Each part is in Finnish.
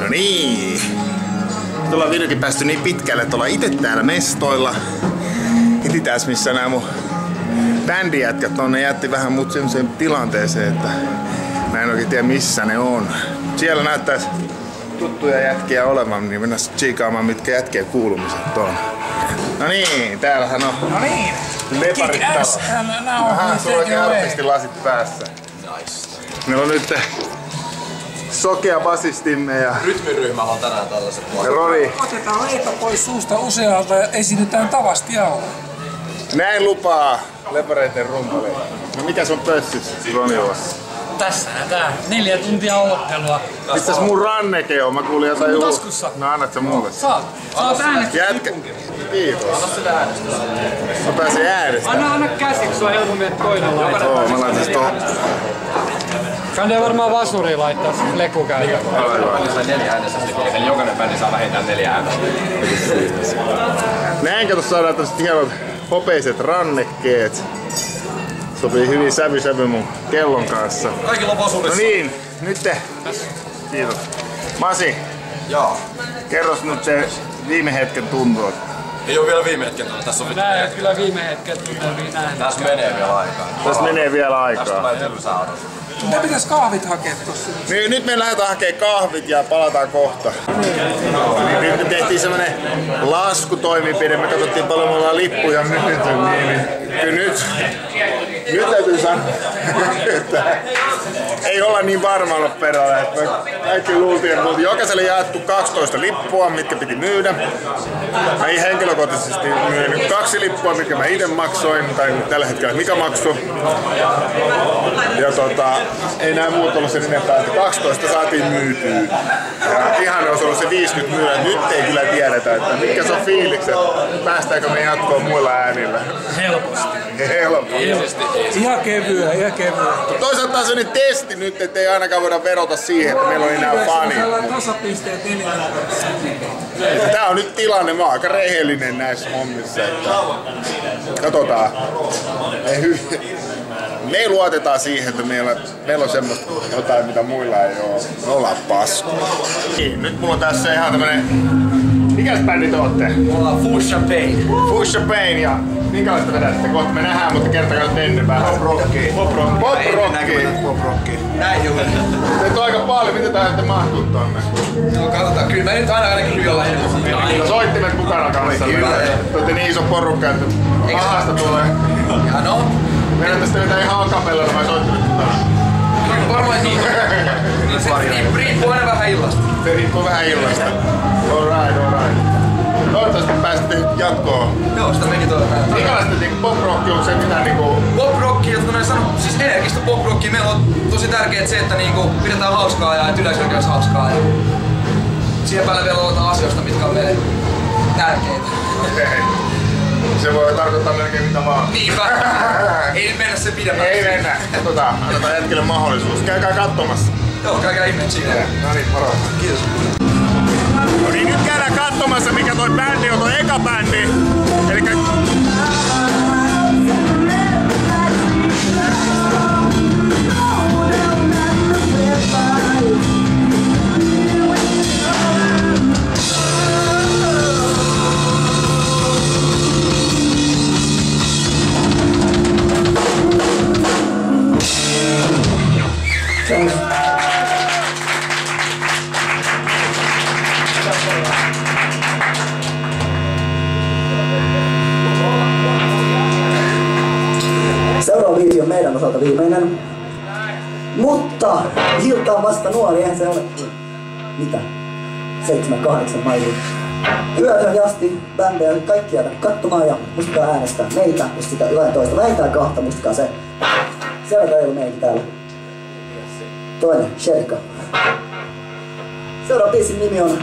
No niin. Nyt ollaan vihdoinkin päästy niin pitkälle, että ollaan itse täällä mestoilla. Etsitään missä nämä mun bändijätkät on. Ne jätti vähän mut semmoiseen tilanteeseen, että mä en oikein tiedä missä ne on. Siellä näyttäisi tuttuja jätkiä olevan, niin mennään tsiikaamaan mitkä jätkien kuulumiset on. No niin, täällähän on No niin. leparit talo. On niin sulla away. artistilasit päässä. Meillä on nyt sokea basistimme ja Rytmiryhmä on tänään tällaiset Roni. Otetaan leipä pois suusta usealta ja esitetään tavastialla. Näin lupaa lepareiden rumpali. No mikä sun pössis, Ronilla? Tässä tää neljä tuntia odottelua. Mistäs mun ranneke on? Mä kuulin jotain juu- taskussa. No annat sä mulle. Saat. Saat äänet. Jätkä. Kiitos. Mä pääsen äänestämään. Anna, anna käsiksi, sua helpommin, että toinen laittaa. Oo, mä laitan sitä Kande varmaan vasuri laittaa se leku käyttöön. Neljä äänessä, jokainen bändi saa vähintään neljä ääntä. Näin kato saadaan tämmöset hienot hopeiset rannekkeet. Sopii hyvin sävy sävy mun kellon kanssa. Kaikilla on No vasurissa. niin, nyt te. Kiitos. Masi, Joo. kerros nyt se viime hetken tuntuu. Ei oo vielä viime hetken tässä on Näin, että kyllä viime hetket tuteltiin näin. Tässä menee vielä aikaa. Tässä menee vielä Tästä aikaa. tulee tylsää odottaa. Me pitäis kahvit hakea tossa. Niin, nyt me lähdetään hakemaan kahvit ja palataan kohta. Niin, me tehtiin semmonen laskutoimipide, me katsottiin paljon me ollaan lippuja myyty, niin, niin kyllä nyt, nyt täytyy sanoa, että ei olla niin varmalla perällä. Että me kaikki luultiin, että me jokaiselle jaettu 12 lippua, mitkä piti myydä. Mä ei henkilökohtaisesti myynyt kaksi lippua, mitkä mä itse maksoin, tai tällä hetkellä mikä maksoi. Ja tota, ei nämä muut ollut sen enempää, että 12 saatiin myytyä. Ja ihan olisi ollut se 50 myyä. Nyt ei kyllä tiedetä, että mitkä se on fiilikset. Päästäänkö me jatkoon muilla äänillä. Helposti. Helppo. Ihan kevyä, ihan kevyä. Toisaalta tämä on testi nyt, että ei ainakaan voida verota siihen, että meillä on enää neljä Tää on nyt tilanne, mä oon aika rehellinen näissä hommissa. Että katsotaan. Ei me luotetaan siihen, että meillä, meillä on semmoista jotain, mitä muilla ei ole. Me ollaan paskoja. Niin, nyt mulla on tässä ihan tämmönen... Mikäs bändi te ootte? Mulla on Full Champagne. Full Champagne ja minkälaista vedätte? Kohta me nähdään, mutta kertokaa nyt ennen vähän. Pop rocki. Pop rocki. Pop rocki. Pop rocki. Näin juuri. Teitä on aika paljon, miten tää ajatte mahtuu tonne? No katsotaan, kyllä mä nyt aina ainakin hyvällä helposti. No soittimet mukana kanssa. Kyllä. Te olette niin iso porukka, että pahasta tulee. Ja no, Meidän sitten vetää ihan akapellalla vai soittimet mukana? kyllä varmaan niin. Se riippuu- riippuu aina vähän illasta. Se riippuu vähän illasta. Alright, alright. Toivottavasti pääsette jatkoon. Joo, sitä mekin toivotaan. Minkälaista niinku pop rock on se, mitä niinku... Pop rocki, jotka mä sanon, siis energistä pop rockia, meillä on tosi tärkeää se, että niinku pidetään hauskaa ja että olisi hauskaa. Ja siihen päälle vielä luotaan asioista, mitkä on meille tärkeitä. Okei. Se voi tarkoittaa melkein mitä vaan. Niinpä. Ei mennä sen pidemmälle. Ei mennä. Katsotaan, annetaan jätkille mahdollisuus. Käykää katsomassa. Joo, käykää ihmeen siinä. No niin, moro. Kiitos. No niin, nyt käydään katsomassa mikä toi bändi on, toi eka bändi. Elikkä se ole... Mitä? 7-8 mailia. Yöhön asti bändejä kaikkia katsomaan ja muistakaa äänestää meitä, jos sitä jotain toista. Vähintään kahta, muistakaa se. Seuraava ei ole meitä täällä. Toinen, Sherika. Seuraava biisin nimi on...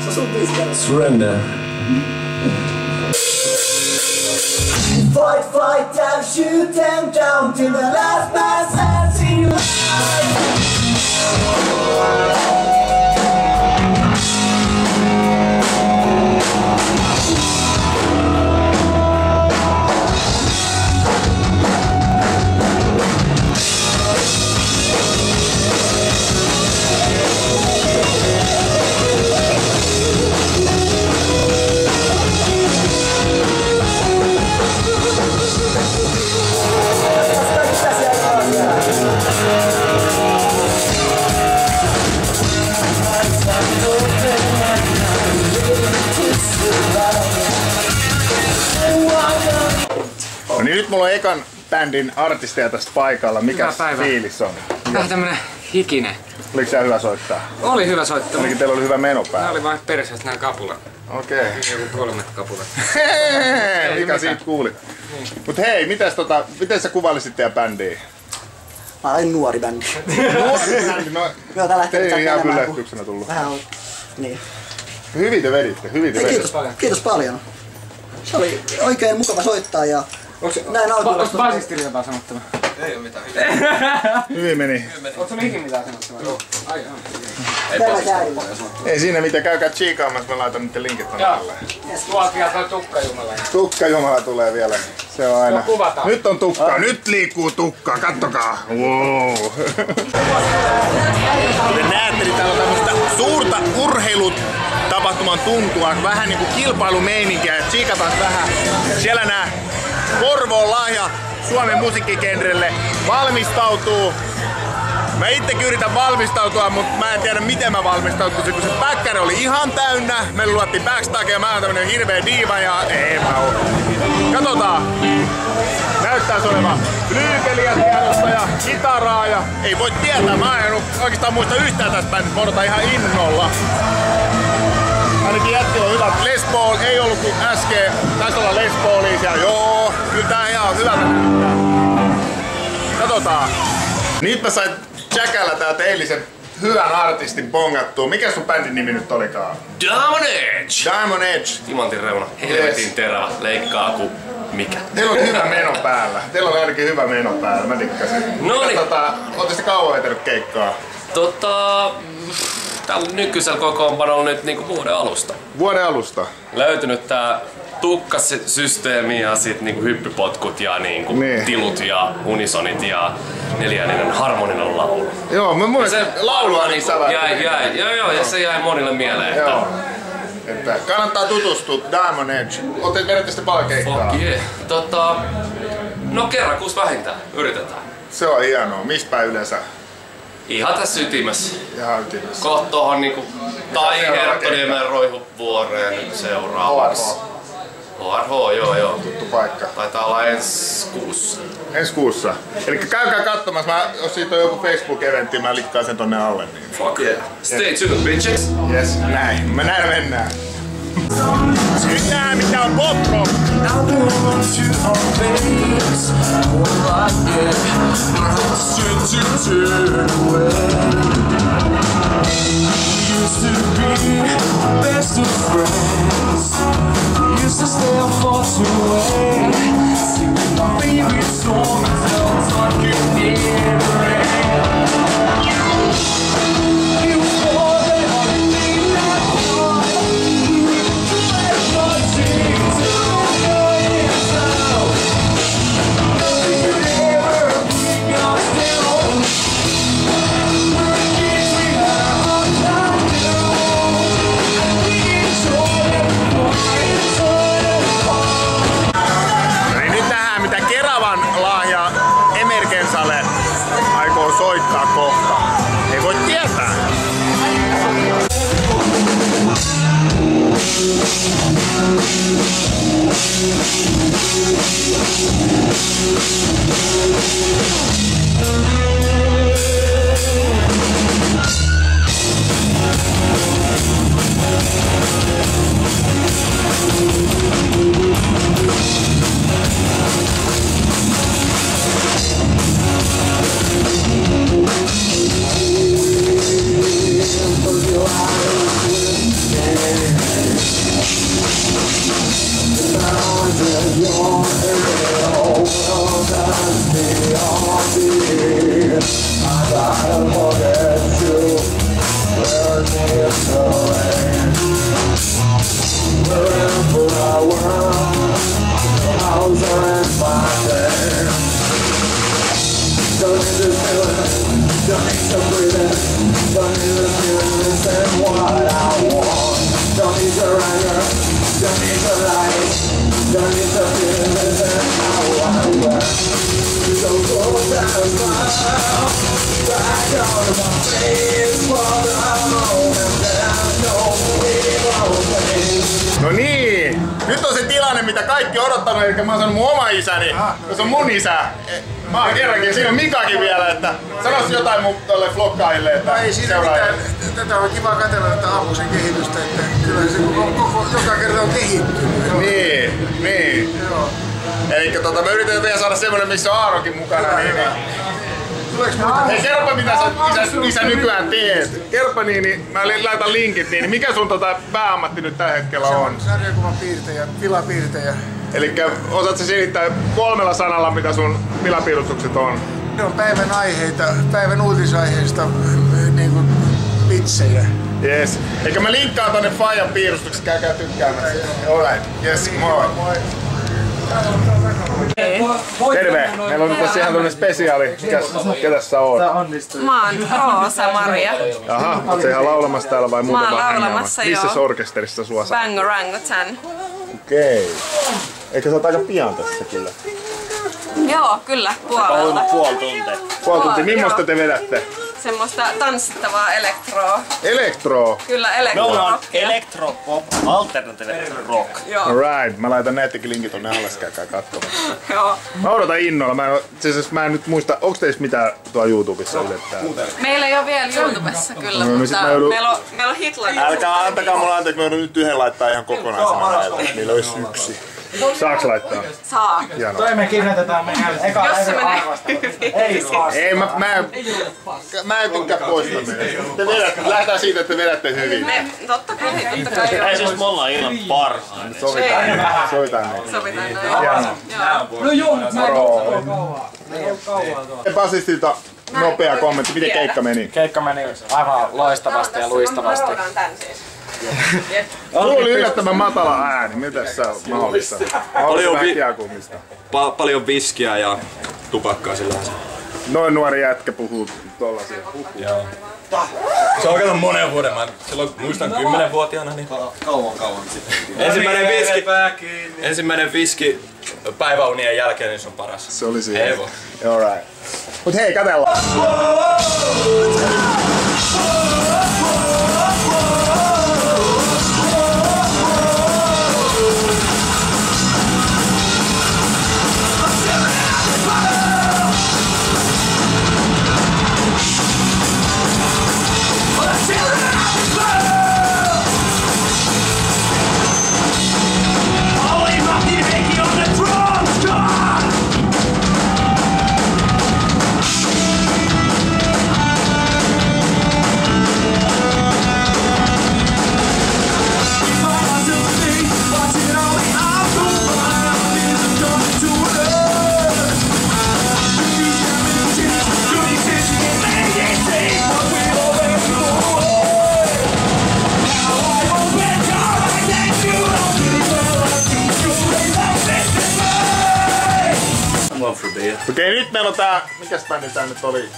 Se on sun biisi. Surrender. Fight, fight, down, shoot them down till the last man stands in line. Oh, bändin artisteja tästä paikalla. Mikä fiilis on? Vähän tämmönen hikinen. Oliko se hyvä soittaa? Oli hyvä soittaa. Ainakin teillä oli hyvä meno päällä. oli vain perseestä nää kapulat. Okei. Joku kolme kapulat. Mikä mitään. siitä kuuli? Mut hei, mitäs tota, miten sä kuvailisit teidän bändiä? Mä olen nuori bändi. Nuori bändi, no, Kyllä tää lähtee Ei nyt ihan yllätyksenä tullut. Vähän on. Niin. Hyvin te veditte, hyvin te Hei, veditte. kiitos, paljon. kiitos paljon. Se oli oikein mukava soittaa ja näin alkuun basistille jotain sanottavaa? Ei oo mitään. Hyvin meni. Onko sulla ikinä mitään sanottavaa? Ai joo. Täällä käydään. Ei siinä mitään, käykää tsiikaamassa, mä laitan niiden linkit tonne Joo. alle. Vielä toi tukka jumala. Tukka Jumala tulee vielä. Se on aina. No, kuvataan. Nyt on tukka, nyt liikkuu tukka, kattokaa. Wow. Kuten näette, niin täällä on tämmöistä suurta urheilutapahtuman tuntua, vähän niinku kilpailumeininkiä. Tsiikataan vähän. Siellä nää Porvoon lahja Suomen musiikkikenrelle valmistautuu. Mä itsekin yritän valmistautua, mutta mä en tiedä miten mä valmistautuisin, kun se päkkäri oli ihan täynnä. Me luottiin backstage ja mä oon tämmönen hirveä diiva ja ei mä oo. Katsotaan. Näyttää se olevan tiedossa ja kitaraa ja ei voi tietää. Mä en oikeastaan muista yhtään tästä bändistä. Mä ihan innolla. Ainakin jätkillä on hyvät Les Paul, ei ollut kuin äsken. Taisi olla Les Paulia siellä. Joo, kyllä tää ihan näyttää. Katsotaan. Nyt mä sain Jackällä täältä eilisen hyvän artistin pongattua. Mikä sun bändin nimi nyt olikaan? Diamond Edge! Diamond Edge. Timantin reuna. Helvetin Yes. terävä. Leikkaa ku mikä. Teillä on hyvä meno päällä. Teillä on ainakin hyvä meno päällä. Mä dikkasin. Noniin. Tota, ootte sitten kauan vetänyt keikkaa? Tota... Tällä nykyisellä kokoonpanolla nyt niinku vuoden alusta. Vuoden alusta. Löytynyt tää tukkasysteemi ja sit niinku hyppypotkut ja niinku Niin. tilut ja unisonit ja neljänninen harmoninen laulu. Joo, mä mun Se laulua niin sävää. jäi, jäi, joo, joo, ja se jäi monille mieleen. Että Joo. Että kannattaa tutustua Diamond Edge. Ootte vedätte sitten paljon keikkaa. fuck yeah. Tota, no kerran kuusi vähintään. Yritetään. Se on hienoa. Mistä yleensä? Ihan tässä ytimessä. Ihan ytimessä. Kohta tohon niinku tai Herttoniemen roihuvuoreen seuraavaksi. ORH, joo joo. Tuttu paikka. Taitaa olla ensi kuussa. Ensi kuussa. Eli käykää katsomassa. Mä, jos siitä on joku Facebook-eventti, mä likkaan sen tonne alle. Niin. Fuck yeah. Stay tuned bitches. Yes, näin. Me näin mennään. Screenami na botro I want to always All I get Permission to turn away We used to be best of friends We used to stay up far too late Singing my favorite song until felt like it never on odottanut, eli mä oon sanonut mun oma isäni, se on mun isä. Mä oon kerrankin, siinä on Mikakin vielä, että sanois jotain mun tolle flokkaajille, että No ei siinä mitään. Tätä on kiva katsella tätä aamuisen kehitystä, että kyllä se koko, koko, joka kerta on kehittynyt. Niin, niin. Eli tota, mä yritän vielä saada semmonen, missä on Aarokin mukana. Niin, niin. Tuleeko muuta? Hei, kerropa mitä sä isä, isä nykyään teet. Kerropa niin, niin mä laitan linkit niin. Mikä sun tota pääammatti nyt tällä hetkellä on? Sarjakuvan piirtejä, pilapiirtejä. Eli osaatko selittää kolmella sanalla, mitä sun pilapiirustukset on? Ne on päivän aiheita, päivän uutisaiheista niin kuin vitsejä. Yes. Eikä mä linkkaan tonne Fajan piirustukset, käykää tykkäämässä. Alright, yes, moi. Terve! Meillä on tässä ihan tämmönen spesiaali. Mikäs, ketä sä oot? Mä oon Roosa Maria, Aha, oot sä ihan laulamassa täällä vai muuten Mä oon vaan laulamassa, hängaamassa? Missä joo. orkesterissa sua saa? Bang Orangutan. Okei. Eikö sä oot aika pian tässä kyllä? Joo, kyllä, puolelta. Puoli tuntia. Puoli tuntia. Millaista te vedätte? Semmoista tanssittavaa elektroa. Elektro. Kyllä, Me ollaan electropop, alternative rock. Joo, Alright, mä laitan näittekin linkit tonne alas, käykää katsomaan. joo. Mä odotan innolla. Mä en, siis mä en nyt muista, onko teistä mitään tuolla YouTubessa ylettää? Meillä ei ole vielä YouTubessa kyllä, No, no sit mutta mä joudun- meillä on, meillä on Hitler. Älkää, antakaa mulle anteeksi, mä joudun nyt yhden laittaa ihan kokonaisena. Niillä olisi yksi. Saaks laittaa? Saa. Hienoa. Toi me kirjoitetaan meidän eka Jos se menee hyvin. Ei. Ei, mä, mä, en, mä en tykkää poistamista. Te vedätte, lähdetään siitä, että te vedätte hyvin. Me, totta kai, totta kai. Ei siis me ollaan illan parhaat. Sovitaan, sovitaan niin. Sovitaan näin. No joo, mä en oo kauaa tuolla. Basistilta nopea kommentti, miten keikka meni? Keikka meni aivan loistavasti ja luistavasti. Mä tän siis. Sulla oli yllättävän matala ääni, mitä sä mahdollista? Paljon vi-. Pa- paljon viskiä ja tupakkaa sillä Noin nuori jätkä puhuu tollasia. Se on kato monen vuoden. Mä silloin muistan kymmenenvuotiaana. Niin... Kauan kauan sitten. Ensimmäinen viski, ensimmäinen viski päiväunien jälkeen niin se on paras. Se oli Ei siinä. voi. Alright. Mut hei, katellaan. Okei, nyt meillä on tää, mikäs bändi tää nyt oli?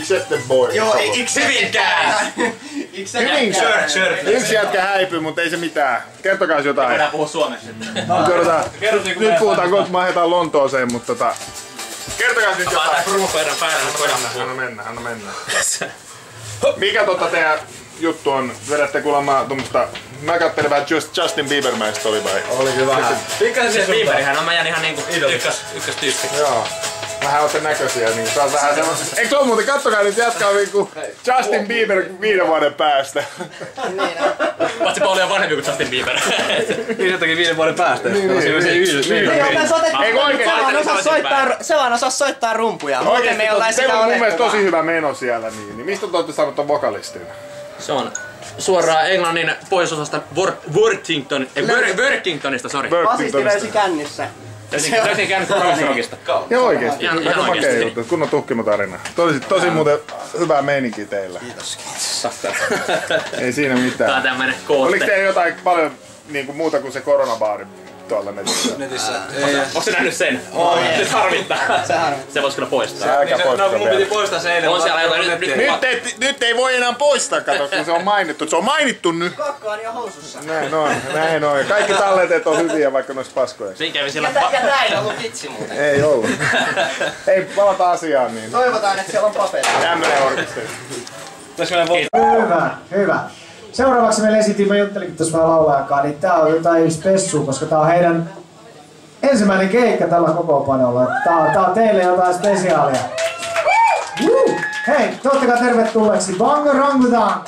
Accepted Boy. Joo, ei Hyvinkään! Hyvinkään. Yksi jätkä häipyi, mutta ei se mitään. Kertokaa jotain. Voidaan puhua suomeksi. Kerrotaan. Nyt puhutaan, kun mä ajetaan Lontooseen, mutta tota... Kertokaa nyt jotain. Laitetaan rumupöydän päälle, niin voidaan Anna, puhua. anna mennä, anna mennä. Mikä tota teidän juttu on? Vedätte kuulemma tuommoista... Mä kattelin vähän Just, Justin Biebermäistä oli vai? Oli hyvä. Pikkasen se Bieberhän on meidän ihan niinku ykkös, ykköstyyppi. Joo. Vähän ootte näköisiä, niin saa vähän semmoista... Eikö muuten? Kattokaa nyt jatkaa niinku Justin Bieber viiden vuoden päästä. Paitsi paljon vanhempi kuin Justin Bieber. Jotakin viiden vuoden päästä. Niin, niin, niin. Oikein. Vaan osaa soittaa- Se vaan osaa soittaa rumpuja. Oikeesti, me ei olla teillä sitä on mun mielestä tosi hyvä meno siellä. Niin, niin mistä te olette saanut ton vokalistin? Se on suoraan Englannin pohjoisosasta Wor- Worthington, ei, Wor- Workingtonista, sori. Basisti löysi kännissä. Täysin käynyt Rockista. Ja oikeesti, Ihan- aika ihan makea oikeesti. juttu. Kunnon tuhkimotarina. Tosi, tosi muuten hyvää meininkiä teillä. Ei siinä Tää on mitään. tämmönen Oliko kooste. teillä jotain paljon niin kuin muuta kuin se koronabaari tuolla netissä? Onko se nähnyt sen? Nyt harmittaa. Se vois kyllä poistaa. Älkää poistaa vielä. poistaa se eilen. On siellä jotain nyt, nyt, Nyt ei, nyt ei voi enää poistaa, kato, kun se on mainittu. Se on mainittu nyt. Kakka on jo housussa. Näin on, näin on. Kaikki tallenteet on hyviä, vaikka ne olisi paskoja. Siinä kävi sillä Ja, tä- ja tää ei ollut vitsi muuten. Ei ollut. Ei, palataan asiaan niin. Toivotaan, että siellä on paperi. Tämmönen orkesteri. Hyvä, hyvä. Seuraavaksi meille esitimme, juttelinkin tuossa vähän laulajakaan, niin tää on jotain spessua, koska tää on heidän ensimmäinen keikka tällä kokoonpanolla. Tää, tää on teille jotain spesiaalia. Hei, tottakaa tervetulleeksi Bango Rangutan!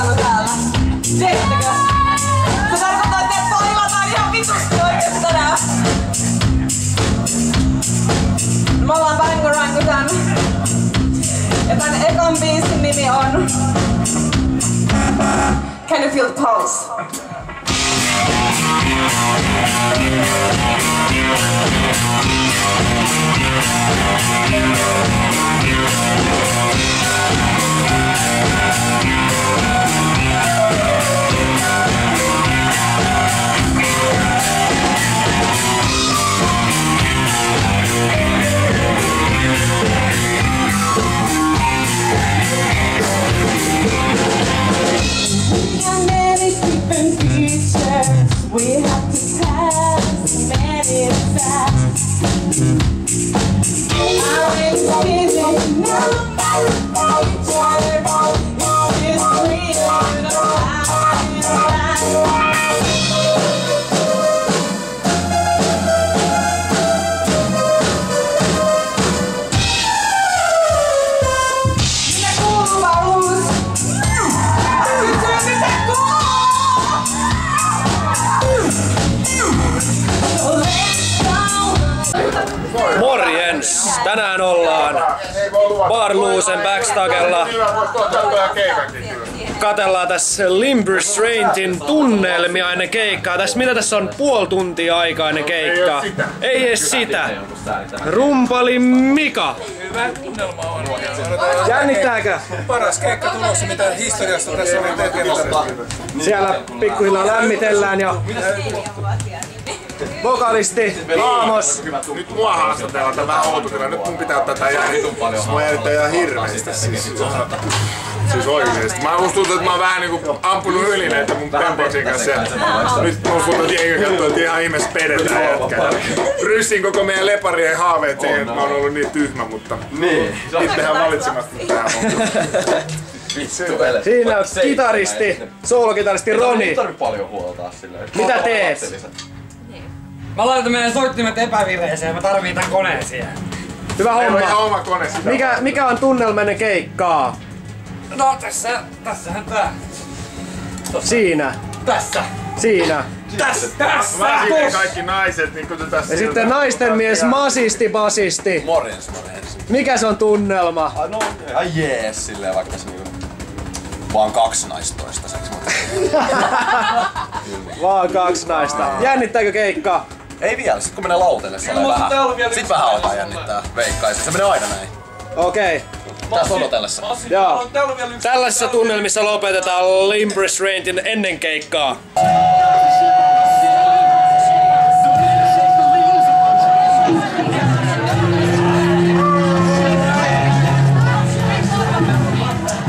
Sanoi täällä? Tiedättekö? Se tarkoittaa, että te toivotaan ihan vitusti oikeesti tänään. Me ollaan Vangorangutan. Ja tän ekan biisin nimi on Can you feel the pulse? We We have to pass many tests. I'm feeling Morjens! Tänään ollaan Barluusen backstagella. Katellaan tässä Limber Straintin tunnelmia ennen keikkaa. Tässä, mitä tässä on? Puoli tuntia aikaa ennen keikkaa. Ei edes sitä. Rumpali Mika. Jännittääkö? Paras keikka tulossa, mitä historiassa tässä on tehty. Siellä pikkuhiljaa lämmitellään ja vokalisti Aamos. Nyt mua haastatellaan tää vähän outotila. Nyt mun pitää ottaa tää paljon. Mua jännittää ihan hirveästi. Siis, siis oikeesti. Mä musta tuntuu, että mä oon vähän niinku ampunut yli näitä mun tempoisin kanssa. Nyt musta tuntuu, että jengi katsoo, että ihan ihmeessä pedetään jätkää. Ryssin koko meidän leparien haaveet siihen, että mä oon ollut niin tyhmä, mutta Niin. itsehän valitsemasta tähän Siinä on kitaristi, soolokitaristi Roni. Ei tarvi paljon huoltaa silleen. Mitä teet? Mä laitan meidän soittimet epävireeseen, mä tarviin tän koneen siihen. Hyvä Meillä on homma. ihan oma kone sitä. Mikä, mikä on tunnelma ennen keikkaa? No tässä, tässähän tää. Siinä. Tässä. Siinä. Tässä, tässä. Mä kaikki naiset, niin kuten tässä. Ja sitten naisten mies Masisti Basisti. Morjens, morjens. Mikä se on tunnelma? No, ai jees, silleen vaikka se niinku vaan kaksi naista toistaiseksi. Mutta... Vaan kaksi naista. Jännittääkö keikka? Ei vielä, sit kun menee lauteelle se on vähän. Sit vähän alkaa jännittää, veikkaisin. Se menee aina näin. Okei. Tässä odotellessa. Joo. Tällaisissa tunnelmissa lopetetaan Limber Straintin ennen keikkaa.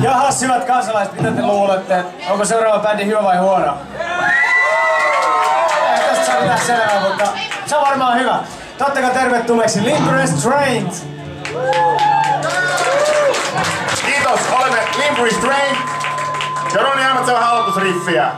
Jahas, hyvät kansalaiset, mitä te luulette? Onko seuraava bändi hyvä vai huono? Ei mitään selvää, mutta se on varmaan hyvä. Tottakaa tervetulleeksi Limber Strained. Kiitos, olemme Limbury Strain. Ja Roni annat sen vähän aloitusriffiä.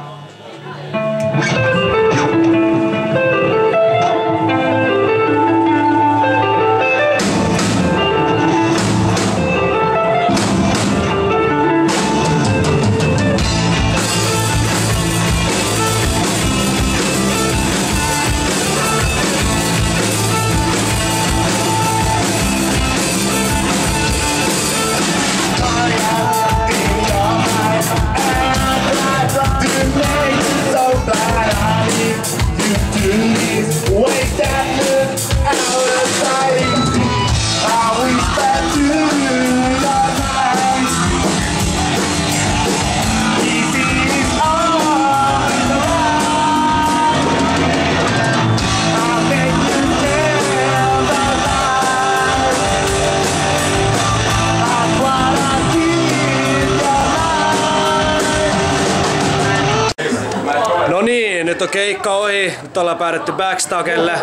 Nyt ollaan päädytty backstagelle.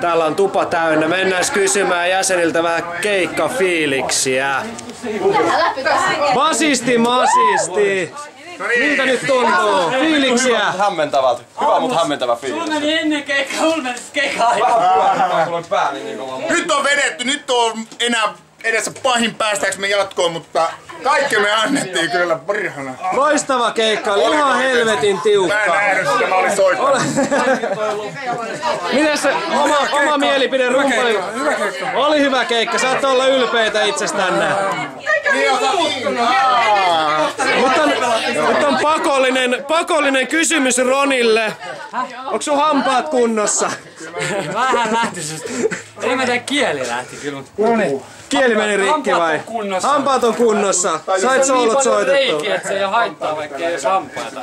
Täällä on tupa täynnä. Mennään kysymään jäseniltä vähän keikkafiiliksiä. Basisti, masisti! Miltä nyt tuntuu? Fiiliksiä? Hyvä, mutta hämmentävältä. Hyvä, mutta hämmentävä fiilis. Sulla meni ennen keikkaa, mulla meni keikkaa. Vähän niin. Nyt on vedetty, nyt on enää edessä pahin päästääks me jatkoon, mutta kaikki me annettiin kyllä parhana. Loistava keikka, oli ihan helvetin Mä en tiukka. nähnyt sitä, mä olin soittanut. Miten se oma, oma mielipide rumpali? Oli hyvä keikka, saatte olla ylpeitä itsestänne. Nyt on, nyt on pakollinen, pakollinen kysymys Ronille. Onko sun hampaat kunnossa? Vähän lähti susta. Ei mä tiedä, kieli lähti kyllä. mut- No niin. Kieli meni rikki vai? Hampaat on kunnossa. Hampaat on kunnossa. Sait on niin soolot paljon soitettua. reikiä, että se ei haittaa vaikka ei olisi hampaita.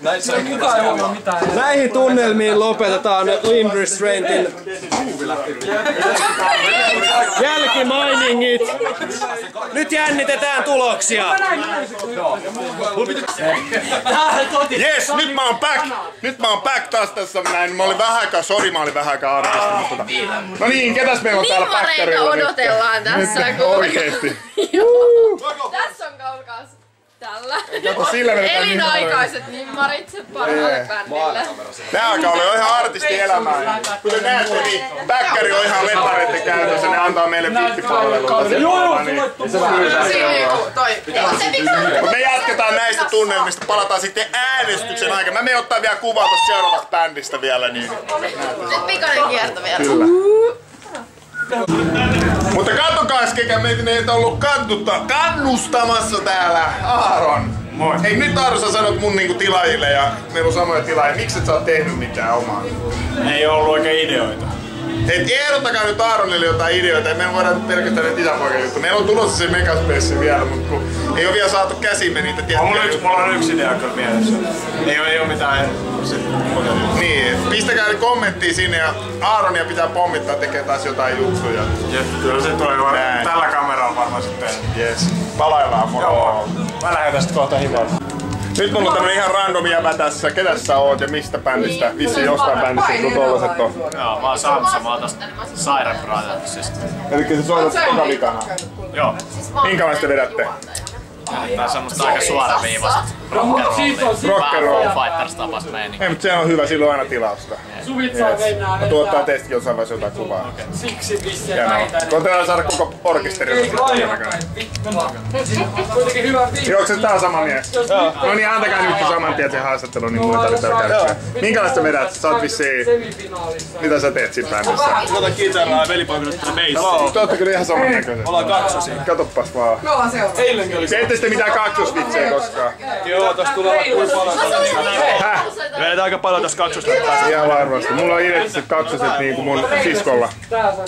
Näissä Ei kukaan ei huomaa mitään. Näihin tunnelmiin lopetetaan Limb Restraintin jälkimainingit. Nyt jännitetään tuloksia. Yes, nyt mä oon back! Nyt mä oon back taas tässä näin. Mä olin vähän aikaa, sori mä olin vähän aikaa artisti. mutta No niin, ketäs meillä on täällä Nimmareita backerilla nyt? odotellaan tässä. Nyt kun- oikeesti. Joo. Tässä on kaukas. Tällä. Kato, sillä vedetään Elinaikaiset nimmarit parhaalle Jee. bändille. Nää alkaa olla jo ihan artistielämää. Kuten näette, niin backkari on ihan lepareiden käytössä. Ne antaa meille viittipalveluita. Niin- Mut me jatketaan näistä tunnelmista, palataan sitten äänestyksen aikana. Mä menen ottaa vielä kuvaa tosta seuraavasta bändistä vielä, niin Nyt pikainen kierto vielä. Kyllä. Mutta katsokaa, kekä meitä ollut kannutta, kannustamassa täällä. Aaron. Moi. Hei nyt Aaron sä sanot mun niinku tilaajille ja meillä on samoja tilaajia. Miksi et sä oot tehnyt mitään omaa? Ei ollut oikein ideoita. Hei, ehdottakaa nyt Aaronille jotain ideoita, ei me voida pelkästään nyt isäpoikan juttu. Meillä on tulossa se megaspessi vielä, mutta kun ei ole vielä saatu käsimme niitä tiettyjä Mulla on yksi, mulla on yksi idea kyllä mielessä. Ei ole, ei ole mitään Niin, pistäkää kommenttia sinne ja Aaronia pitää pommittaa tekee taas jotain juttuja. Jep, kyllä se toivoo. Tällä kameralla varmaan sitten. Yes. Palaillaan moro. Joo. Mä lähden tästä kohta himaan. Nyt mulla on tämmönen ihan random jäbä tässä. Ketä sä oot ja mistä bändistä? Vissi jostain bändistä, kun tollaset on. Joo, mä oon Samsa, mä oon tosta Siren Brothersista. Eli sä soitat vikana. Joo. Minkälaista vedätte? Tää on semmoista aika suoraviivasta rock'n'rollia. Rock and roll. Foo Fighters tapas meininki. Ei, mutta se on hyvä, silloin aina tilausta. Suvit saa mennä Mä tuottaa teistäkin jossain vaiheessa jotain kuvaa. Siksi Hienoa. vähintään. Koitetaan saada koko orkesteri. Ei kaivakaan. Kuitenkin hyvä fiilis. Joo, se tää sama mies? Joo. No niin, antakaa nyt saman tien se haastattelu, niin mulla ei tarvitse käydä. Minkälaista vedät? Sä oot vissiin... Mitä sä teet siinä bändissä? Tuota kitaraa ja velipoikana tätä beissiä. Te ootte kyllä ihan samannäköiset. Ollaan kaksosia. Katoppas vaan. Me ollaan seuraava. Eilenkin oli Te ette sitten mitään kaksosvitsejä koskaan. Joo, tossa tulee kuinka paljon. Häh? Vedetään aika paljon tossa kaksosvettaa. Ihan varmasti. Mulla on identtiset kaksoset niinku mun siskolla.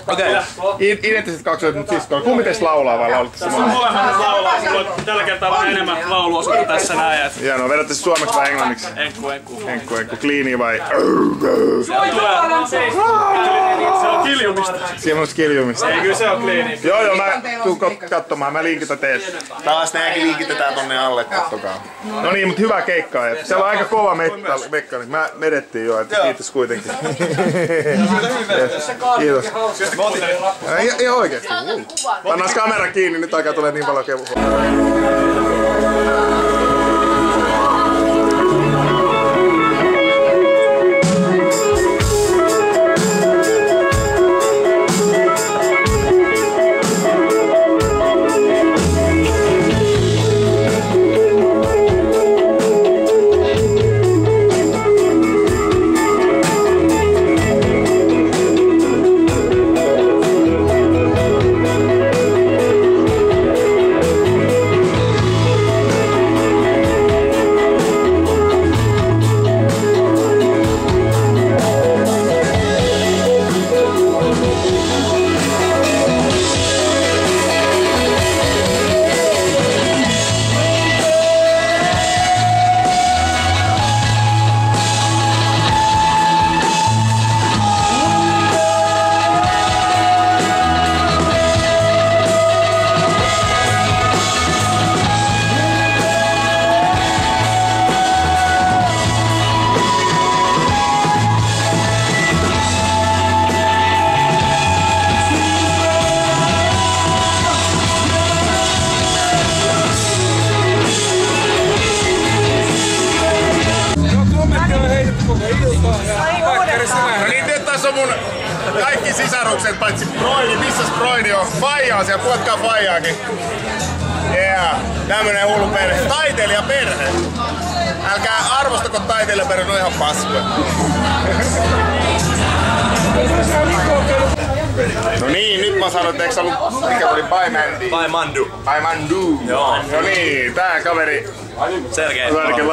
Okei. I- Identtiset kaksoset mun siskolla. Kumpi teistä laulaa vai laulatte se? Molemmat laulaa. Mulla on tällä kertaa vähän enemmän lauluosuutta tässä näin. Hienoa. Vedätte se suomeksi vai englanniksi? Enkku, enkku. Enkku, enkku. Kliini vai? Se on tulee. Se on kiljumista. Siellä on kiljumista. Ei, kyllä se on kliini. Joo, joo, mä tuun katsomaan. Mä linkitän teet. Taas nääkin linkitetään tonne alle, kattokaa. No niin, mutta hyvää keikkaa. Et Siellä on aika kova mekka, mekka niin mä vedettiin jo, että kiitos kuitenkin. Kiitos. Ei, oikeesti. Pannaan kamera kiinni, nyt alkaa tulee niin paljon kevua. Taiteilijaperhe. Älkää arvostako taiteilijaperhe, ne on ihan paskoja. No niin, nyt mä sanon, että eikö ollut, mikä oli Paimandi? Paimandu. Paimandu. Joo. No niin, tää kaveri Sergei. on ainakin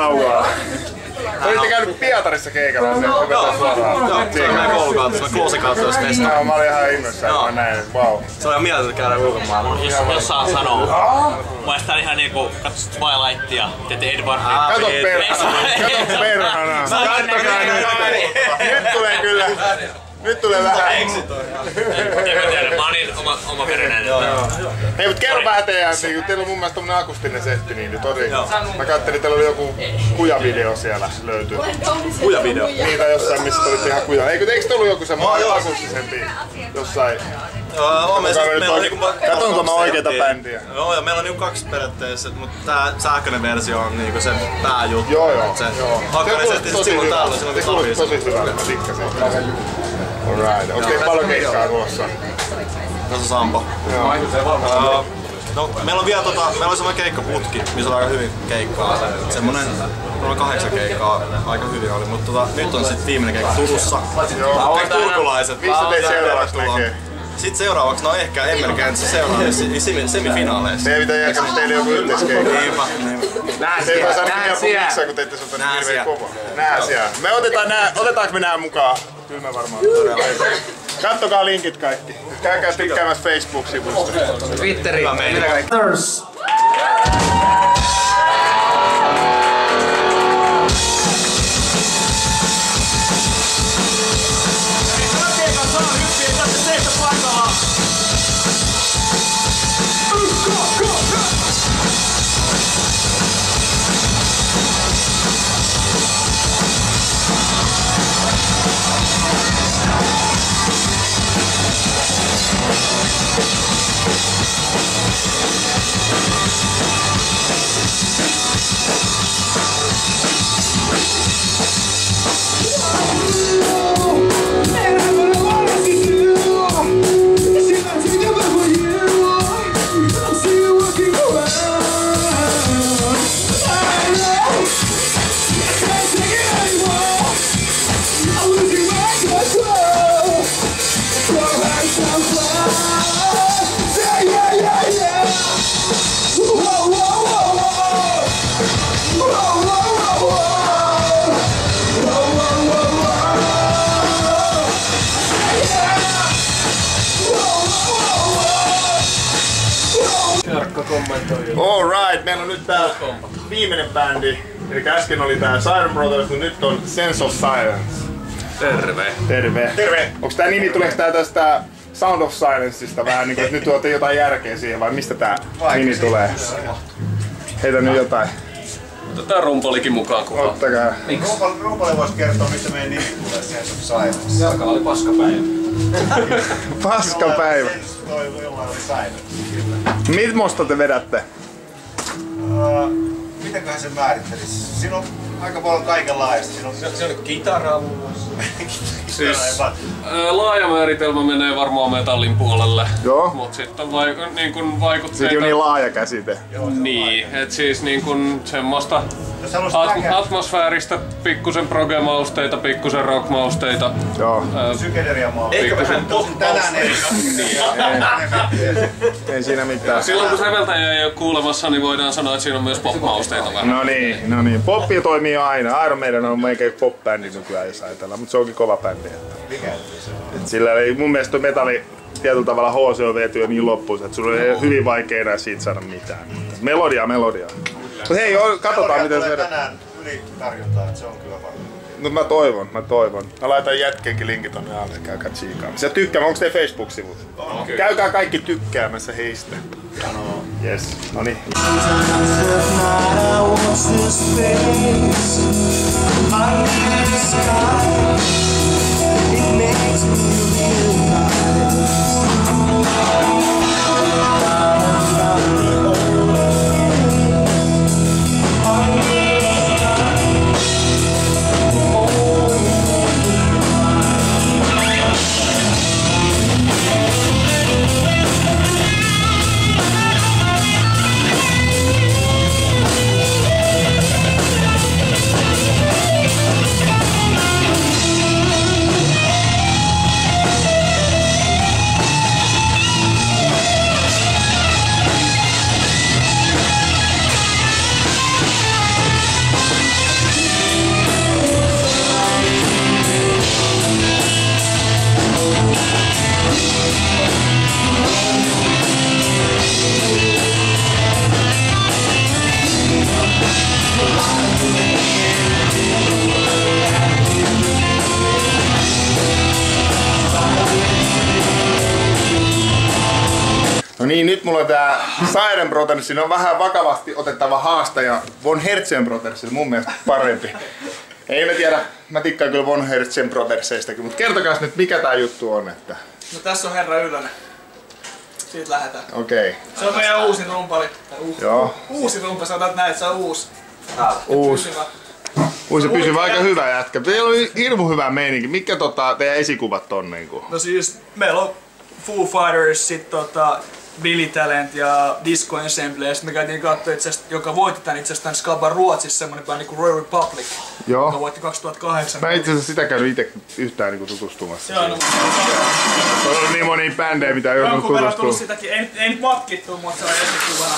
lauaa. Olitte käynyt Pietarissa keikalla, se vetää suoraan. Joo, se on meidän koulukautta, Kloosikautta jos festa. Joo, mä olin ihan innoissaan, kun mä näin, wow. Se on ihan mieltä käydä ulkomailla. Jos, jos saa sanoa. Mä sitä ihan niinku, katsot Twilightia, teette Edwardin. Kato perhana, kato perhana. Kattokaa nyt. Nyt tulee kyllä. Nyt tulee vähän. Tiedä, mä oon niin oma, oma verenäinen. Hei, mut kerro vähän teidän, niin teillä on mun mielestä tommonen akustinen setti, niin nyt oli. Mä kattelin, teillä oli joku kujavideo siellä löytyy. Kujavideo? Niitä jossain, missä olitte ihan kuja. Eikö, eikö te ollut joku semmoinen akustisempi jossain? Joo, me siis, meillä on niinku... Katonko mä oikeita bändiä? Joo, ja meillä on niinku kaksi periaatteessa, mutta tää sähköinen versio on niinku se pääjuttu. Joo, joo. Se joo. hakkainen Se setti, silloin täällä, silloin Se kuulosti tosi hyvältä, mä tikkasin. Alright. Onko teillä paljon keikkaa tulossa? Tässä on Sampo. Joo. No, meillä on vielä tota, meillä on semmoinen keikkaputki, missä on aika hyvin keikkaa. Semmonen noin kahdeksan keikkaa aika hyvin oli, mutta tota, nyt on sitten viimeinen keikka Turussa. Joo. Kaikki turkulaiset. Missä teitä seuraavaksi näkee? Sitten seuraavaksi, no ehkä Emmerkäänsä seuraavissa semi- semifinaaleissa. Teidän pitää järjestää teille joku yhteiskeikka. Niinpä, niinpä. Nää ei kun niin hirveän kova. Nää siellä. Me otetaan nää, otetaanko me nää mukaan? Kyllä me varmaan otetaan. Kattokaa linkit kaikki. Käykää tykkäämässä Facebook-sivusta. Twitteri. Hyvä Alright, meillä on nyt tää viimeinen bändi. Eli äsken oli tää Siren Brothers, mutta nyt on Sense of Silence. Terve. Terve. Terve. Onks tää nimi, tuleeko tää tästä Sound of Silenceista vähän niinku, että nyt tuotte jotain järkeä siihen vai mistä tää nimi tulee? Heitä nyt jotain. Otetaan rumpalikin mukaan kuvaan. Ottakaa. Rumpali voisi kertoa, mistä meidän nimi tulee Sense of Silence. Jalka oli paskapäivä. Paskapäivä. Toi jollain oli Silence. Mimmosta te vedätte? Uh, mitäköhän se määrittelisi? Siinä on aika paljon kaikenlaista. Siinä on, Se on kitaraa muun muassa. Siis, ää, laaja määritelmä menee varmaan metallin puolelle. Joo. Mut sitten on vaik- niin kun vaikutteita... Sekin on niin laaja käsite. Niin, et siis niin kun semmoista at- atmosfääristä pikkusen proge-mausteita, pikkusen rock-mausteita. Joo. Psykederia-maa. Eikä vähän Tänään ei. Ei siinä mitään. Silloin kun säveltäjä ei ole kuulemassa, niin voidaan sanoa, että siinä on myös pop-mausteita vähän. No niin, no niin. Poppi toimii aina. Iron Maiden on meikä pop-bändi nykyään, jos ajatellaan, mutta se onkin kova bändi. Mikä se on? Et sillä oli mun mielestä metalli tietyllä tavalla HC on vietyä niin loppuun, että sulla on hyvin vaikea enää siitä saada mitään. Melodia, melodia. Mut hei, jo, katsotaan miten se vedetään. Tänään yli tarjontaa, että se on kyllä varmaan. No mä toivon, mä toivon. Mä laitan jätkenkin linkin tonne alle, käykää tsiikaamassa. Ja tykkää, onko se Facebook-sivut? okay. Käykää kaikki tykkäämässä heistä. Jano. Yes, no niin. Siren Brothers, siinä on vähän vakavasti otettava haastaja Von Herzen Brothers, mun mielestä parempi. Ei mä tiedä, mä tikkaan kyllä Von Herzen Brothersistakin, mutta kertokaa nyt mikä tää juttu on, että No tässä on herra Ylönen. Siitä lähdetään. okei. Se on meidän uusi rumpali. Uh. Joo. Uusi rumpa, sanotaan näin, että se on uusi. Uusi. Uusi pysyvä aika hyvä jätkä. Teillä on hirmu hyvä meininki. Mikä tota, teidän esikuvat on niinku? No siis meillä on Foo Fighters, sit tota Billy Talent ja Disco Ensemble, ja sit me käytiin katsoa itse asiassa, joka voitti tän itse asiassa tän Skaban Ruotsissa, semmonen bändi kuin Royal Republic, Joo. joka voitti 2008. Mä itse asiassa sitä käynyt itse yhtään niinku tutustumassa. Joo, no, Se on niin moni bändejä, mitä ei joutunut Jonkun verran tullut sitäkin, ei, ei nyt matkittu, mutta se on esikuvana.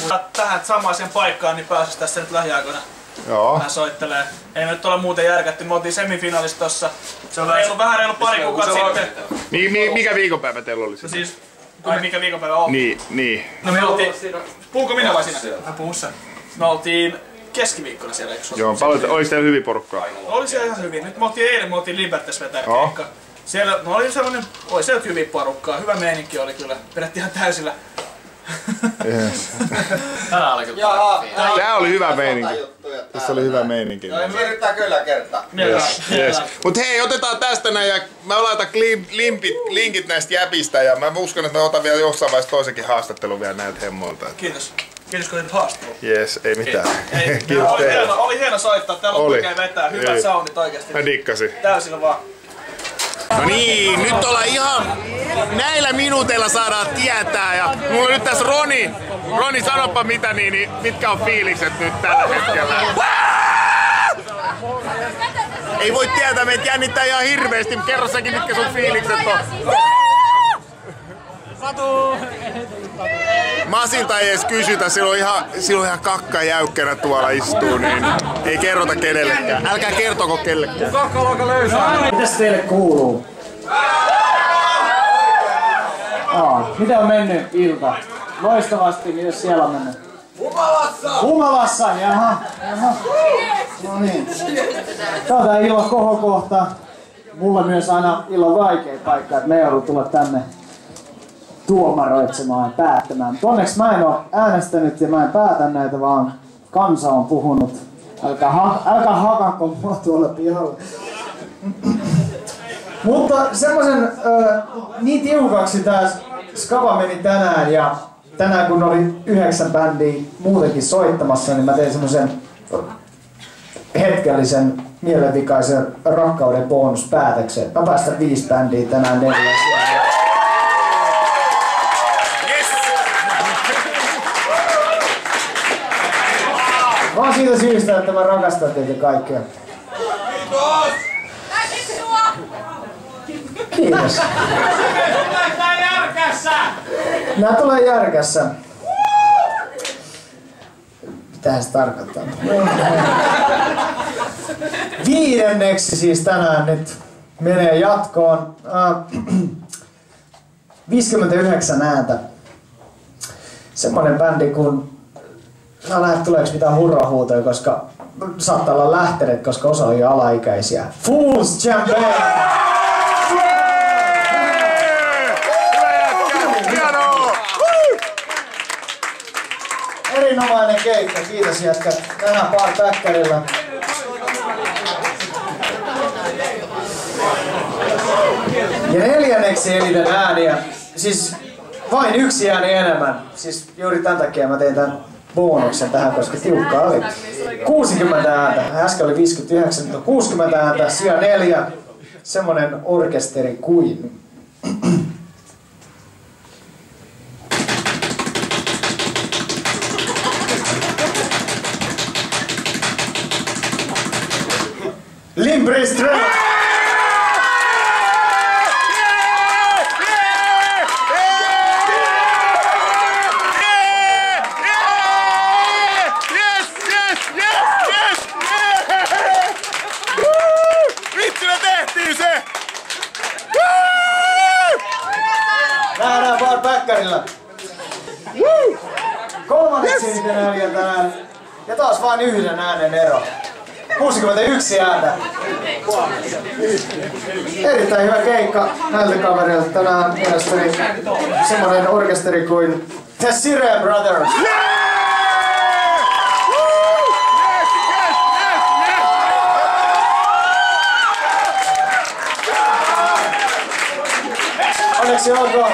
Mutta tähän samaiseen paikkaan niin pääsis tässä nyt lähiaikoina Joo. vähän soittelee. Ei me nyt ole muuten järkätty, me oltiin semifinaalissa tossa. Se on reilu, vähän reilu pari kuukautta sitten. Mi, mi, mikä viikonpäivä teillä oli? No siis, ai mikä viikonpäivä on? Niin, niin. No me oltiin... Puhunko minä vai sinä? Mä puhun sen. Me oltiin keskiviikkona siellä, eikö Joo, paljon, oliko teillä hyvin porukkaa? Oli siellä ihan hyvin. Nyt me oltiin eilen, me oltiin Libertes vetää keikka. Siellä, no oli sellainen, oli siellä hyvin porukkaa. Hyvä meininki oli kyllä. Vedettiin ihan täysillä. Yes. Tänään oli kyllä. Tää oli hyvä meininki. Tässä oli hyvä meininki. No, siirrytään kyllä kertaa. Yes, yes. Mut hei, otetaan tästä näin ja mä laitan klim, limpit, linkit näistä jäpistä ja mä uskon, että mä otan vielä jossain vaiheessa toisenkin haastattelun vielä näiltä hemmoilta. Kiitos. Kiitos kun otit haastattelun. Yes, ei mitään. Ei, Kiitos oli, hieno, oli hieno soittaa, täällä on Oli. oikein vetää, hyvät Ei. soundit oikeesti. Mä dikkasin. Täysillä vaan. No niin, nyt ollaan ihan näillä minuuteilla saadaan tietää ja mulla on nyt tässä Roni. Roni, sanoppa mitä niin, niin mitkä on fiilikset nyt tällä hetkellä? Ei voi tietää, meitä jännittää ihan hirveesti, kerro säkin mitkä sun fiilikset on. Satu! Masilta ei edes kysytä, sillä on ihan, sillä on ihan kakka jäykkänä tuolla istuu, niin ei kerrota kenellekään. Älkää kertoko kellekään. Kakka alkaa löysää. Mitäs teille kuuluu? Miten on mennyt ilta? Loistavasti, mitäs siellä on mennyt? Humalassa! Humalassa, jaha, jaha. No niin. Tää on tää illan kohokohta. Mulla myös aina illan vaikea paikka, että me joudun tulla tänne tuomaroitsemaan ja päättämään. Mutta onneksi mä en oo äänestänyt ja mä en päätä näitä, vaan kansa on puhunut. Älkää, ha- älkää hakako mua tuolla pihalla. Mutta semmoisen ö, niin tiukaksi tää skava meni tänään ja tänään kun oli yhdeksän bändiä muutenkin soittamassa, niin mä tein semmoisen hetkellisen mielenvikaisen rakkauden bonuspäätöksen. Mä päästän viisi bändiä tänään neljä. Vaan siitä syystä, että mä rakastan teitä kaikkia. Kiitos. Tää järkässä! Nää tulee järkässä. Mitähän se tarkoittaa? Viidenneksi siis tänään nyt menee jatkoon. Äh, 59 ääntä. Semmonen bändi kun... Mä näen, tuleeko mitään hurrahuutoja, koska saattaa olla lähteneet, koska osa on jo alaikäisiä. Fools Champagne! Erinomainen keikka, kiitos jätkät. Tänään Bar Backerilla. Ja neljänneksi eniten ääniä, siis vain yksi ääni enemmän. Siis juuri tämän takia mä tein tämän bonuksen tähän, koska tiukka oli. 60 ääntä, äsken oli 59, mutta 60 ääntä, sija neljä. Semmonen orkesteri kuin Limbriström! Yes, yes, yes, yes! Woo! Vitsi me tehtiin se! Woo! Nähdään Bar Backerilla. Kolmanneksi eniten ääniä tänään. Ja taas vain yhden äänen ero. 61 ääntä. Erittäin hyvä keikka näiltä kavereilta. Tänään mielestäni semmonen orkesteri kuin The Sire Brothers. Onneksi olkoon.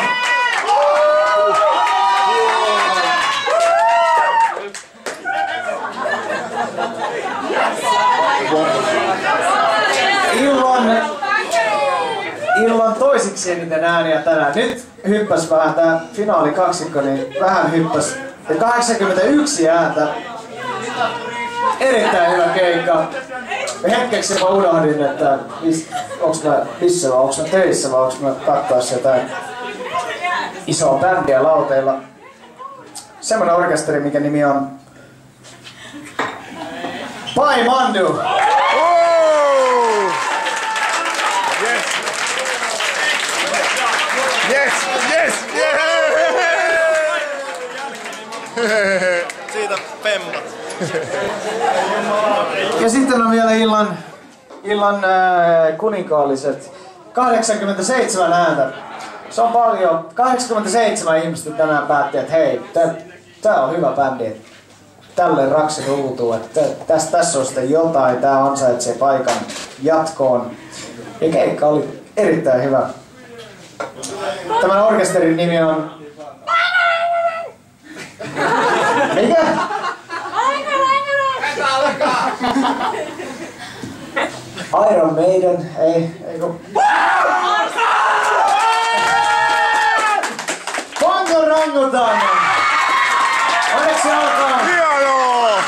Illan, toisiksi eniten ääniä tänään. Nyt hyppäs vähän tää finaali kaksikko, niin vähän hyppäs. Ja 81 ääntä. Erittäin hyvä keikka. Ja hetkeksi mä unohdin, että onks mä missä vai onks mä töissä vai onks mä kattois jotain isoa bändiä lauteilla. Semmonen orkesteri, mikä nimi on Pai Mandu. Yes, yes, Siitä pemmat. Ja sitten on vielä illan, illan äh, kuninkaalliset 87 ääntä. Se on paljon. 87 ihmistä tänään päätti, että hei, tää, on hyvä bändi. Tälle raksi ruutuu, että tässä, tässä on sitten jotain, tää ansaitsee paikan jatkoon. Ja keikka oli erittäin hyvä. Tämän orkesterin nimi on... Mikä? Iron Maiden, ei, ei kun... Pongo Rangutan! Onneksi olkoon! Hienoa!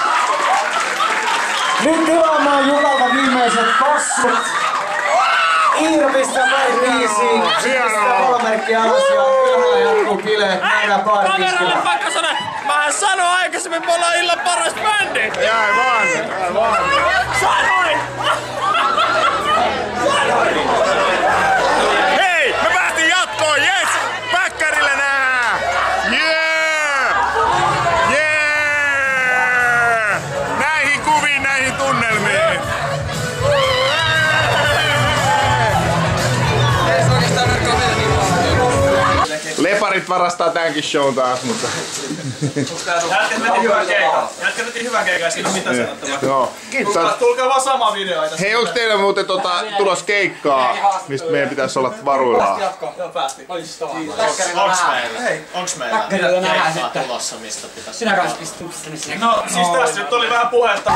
Nyt tilaamaan Jukalta viimeiset kossut. Iiro pistää pari biisiin. Pistää palomerkki alas ja ylhäällä jatkuu bileet. Nähdään baarikiskillä. Mähän sanoin aikaisemmin, me ollaan illan paras bändi! Jäi vaan, jäi vaan. Sanoin! Hei, me päästiin jatkoon, yes! Leparit varastaa tämänkin shown taas, mutta... Jätkät veti hyvän keikan. Jätkät veti hyvän keikan, siinä on mitään sanottavaa. Joo. Tulkaa, tulkaa vaan sama video. ei tässä Hei, onks teillä muuten tota, tulos keikkaa, mistä meidän pitäisi olla varuillaan? Joo, päästiin. Onks Onks meillä? Onks meillä? Päkkärillä nähdään sitten. tulossa, mistä pitäisi Sinä kanssa pistät sinne sinne. No, siis tässä nyt oli vähän puhetta.